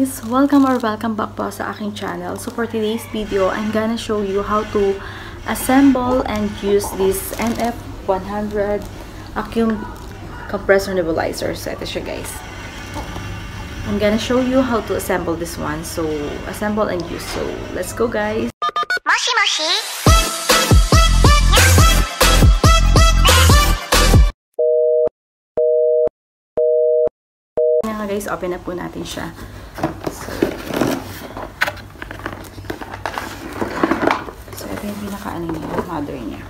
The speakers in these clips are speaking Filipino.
guys! Welcome or welcome back po sa aking channel. So for today's video, I'm gonna show you how to assemble and use this NF100 vacuum compressor nebulizer. So ito siya guys. I'm gonna show you how to assemble this one. So assemble and use. So let's go guys! Moshi Moshi! guys, open na po natin siya. Yung pinaka ano niya, mother niya.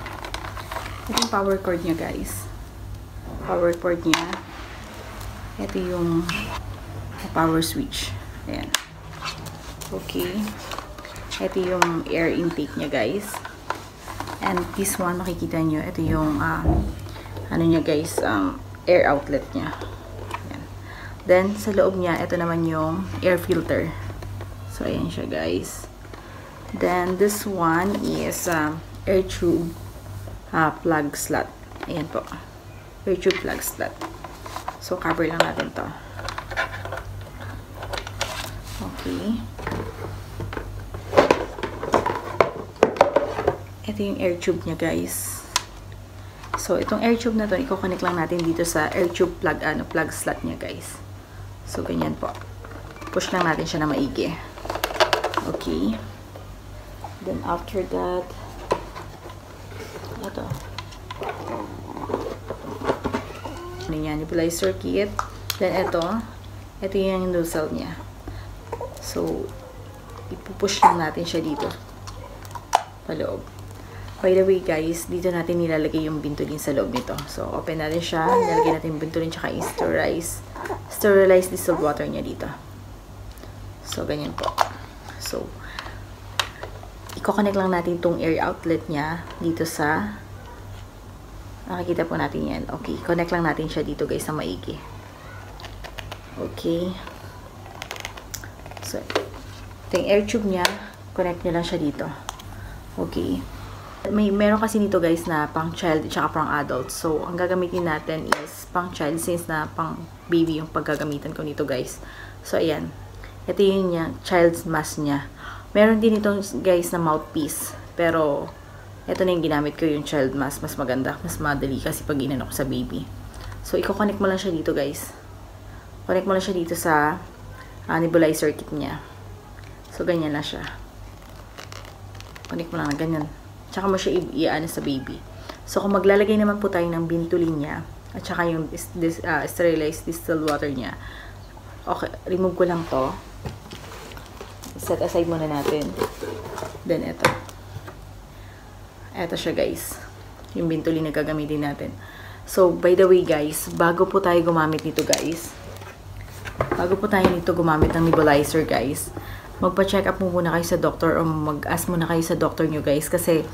Ito yung power cord niya guys. Power cord niya. Ito yung power switch. Ayan. Okay. Ito yung air intake niya guys. And this one, makikita nyo, ito yung ah, ano niya guys, um, air outlet niya. Ayan. Then, sa loob niya, ito naman yung air filter. So, ayan siya, guys. Then, this one is um, air tube uh, plug slot. Ayan po. Air tube plug slot. So, cover lang natin to. Okay. Ito yung air tube niya, guys. So, itong air tube na to, i-connect lang natin dito sa air tube plug, ano, plug slot niya, guys. So, ganyan po. Push lang natin siya na maigi. Okay. Then, after that, ito. Yan, nebulizer kit. Then, ito. Ito yung nozzle niya. So, ipupush lang natin siya dito. Paloob. By the way, guys, dito natin nilalagay yung bintulin sa loob nito. So, open natin siya. Nilalagay natin yung bintulin tsaka i-sterilize. Sterilize distilled water niya dito. So, ganyan po. So, i-connect lang natin itong air outlet niya dito sa nakikita po natin yan. Okay, connect lang natin siya dito guys sa maigi. Okay. So, ito yung air tube niya. Connect nyo lang siya dito. Okay. May, meron kasi nito guys na pang child at pang adult. So, ang gagamitin natin is pang child since na pang baby yung paggagamitan ko nito guys. So, ayan. Ito yung niya, child's mask niya. Meron din itong guys na mouthpiece. Pero, ito na yung ginamit ko yung child mask. Mas maganda. Mas madali kasi pag inano ko sa baby. So, i-connect mo lang siya dito guys. Connect mo lang siya dito sa uh, nebulizer kit niya. So, ganyan na siya. Connect mo lang na ganyan. Tsaka mo siya i-ano sa baby. So, kung maglalagay naman po tayo ng bintulin niya, at saka yung is, this, uh, sterilized distilled water niya, okay, remove ko lang to. Set aside muna natin. Then, ito. Ito siya, guys. Yung bintulin na gagamitin natin. So, by the way, guys, bago po tayo gumamit nito, guys, bago po tayo nito gumamit ng nebulizer, guys, magpa-check up mo muna kayo sa doctor o mag-ask muna kayo sa doctor nyo guys kasi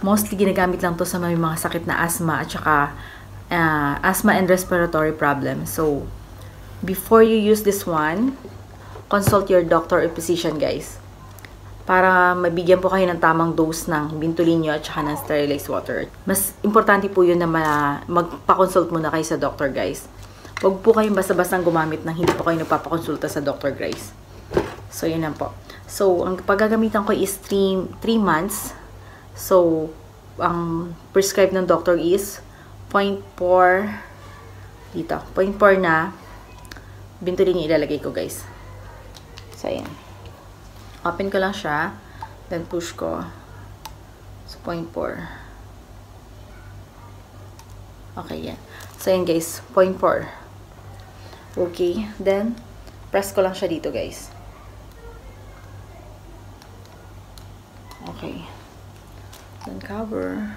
mostly ginagamit lang to sa may mga sakit na asthma at saka uh, asthma and respiratory problem. So, before you use this one, consult your doctor or physician guys para mabigyan po kayo ng tamang dose ng bintulin nyo at saka ng sterilized water. Mas importante po yun na magpa-consult muna kayo sa doctor guys. Huwag po kayong basta-bastang gumamit ng hindi po kayo nagpapakonsulta sa doctor guys. So, yun lang po. So, ang paggagamitan ko is 3, 3 months. So, ang prescribed ng doctor is 0.4 dito. 0.4 na bintulin yung ilalagay ko, guys. So, ayan. Open ko lang siya. Then, push ko. So, 0.4. Okay, yan. So, ayan, guys. 0.4. Okay. Then, press ko lang siya dito, guys. Okay. Then cover.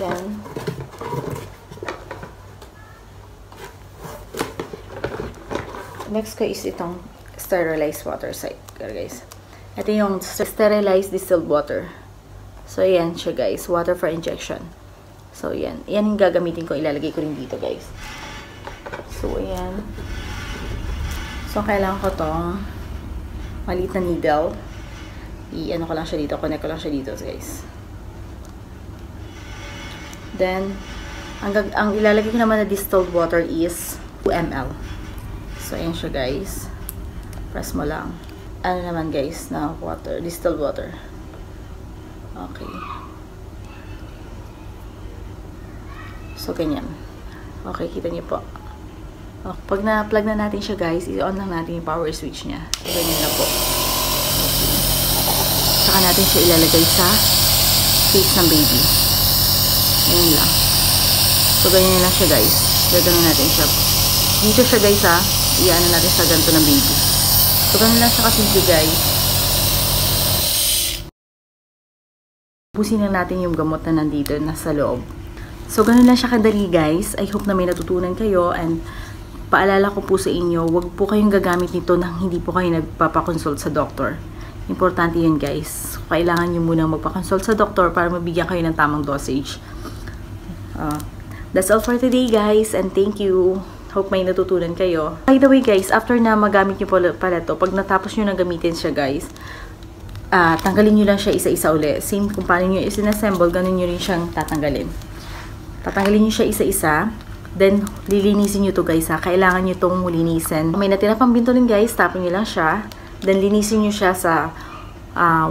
Then, next ko is itong sterilized water site, guys. Ito yung sterilized distilled water. So, ayan siya, guys. Water for injection. So, ayan. Ayan yung gagamitin ko. Ilalagay ko rin dito, guys. So, ayan. So, kailangan ko tong maliit na needle. I-ano ko lang siya dito. Connect ko lang siya dito, guys. Then, Ang, ang ilalagay ko naman na distilled water is 2 ml. So, ayan siya guys. Press mo lang. Ano naman guys na water, distilled water. Okay. So, ganyan. Okay, kita niyo po. Okay, pag na-plug na natin siya guys, i-on lang natin yung power switch niya. So, ganyan na po. Okay. Saka natin siya ilalagay sa face ng baby. Ayan lang. So, ganyan lang siya guys. Gagawin natin siya. Dito siya guys ha. Iyan natin sa ganito ng baby. So, ganun lang siya kasimple guys. Pusin na natin yung gamot na nandito, nasa loob. So, ganun lang siya kadali guys. I hope na may natutunan kayo and paalala ko po sa inyo, wag po kayong gagamit nito nang hindi po kayo nagpapakonsult sa doktor. Importante yun guys. Kailangan nyo muna magpakonsult sa doktor para mabigyan kayo ng tamang dosage. Uh, that's all for today guys and thank you. Hope may natutunan kayo. By the way guys, after na magamit nyo pala, to, pag natapos nyo na gamitin siya guys, ah tanggalin nyo lang siya isa-isa uli. Same kung paano nyo isinassemble, ganun nyo rin siyang tatanggalin. Tatanggalin nyo siya isa-isa. Then, lilinisin nyo to guys ha. Kailangan nyo tong linisin. May natira pang binto din guys, tapon nyo lang siya. Then, linisin nyo siya sa ah,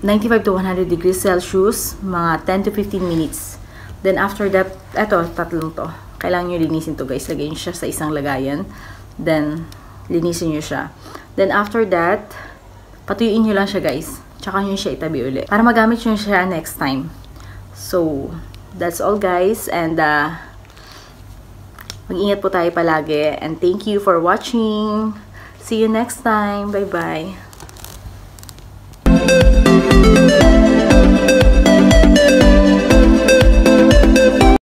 95 to 100 degrees Celsius, mga 10 to 15 minutes. Then, after that, eto, tatlong to. Kailangan nyo linisin to guys. Lagay nyo siya sa isang lagayan. Then, linisin nyo siya. Then, after that, patuyuin nyo lang siya guys. Tsaka nyo siya itabi ulit. Para magamit nyo siya next time. So, that's all guys. And, uh, mag-ingat po tayo palagi. And thank you for watching. See you next time. Bye-bye.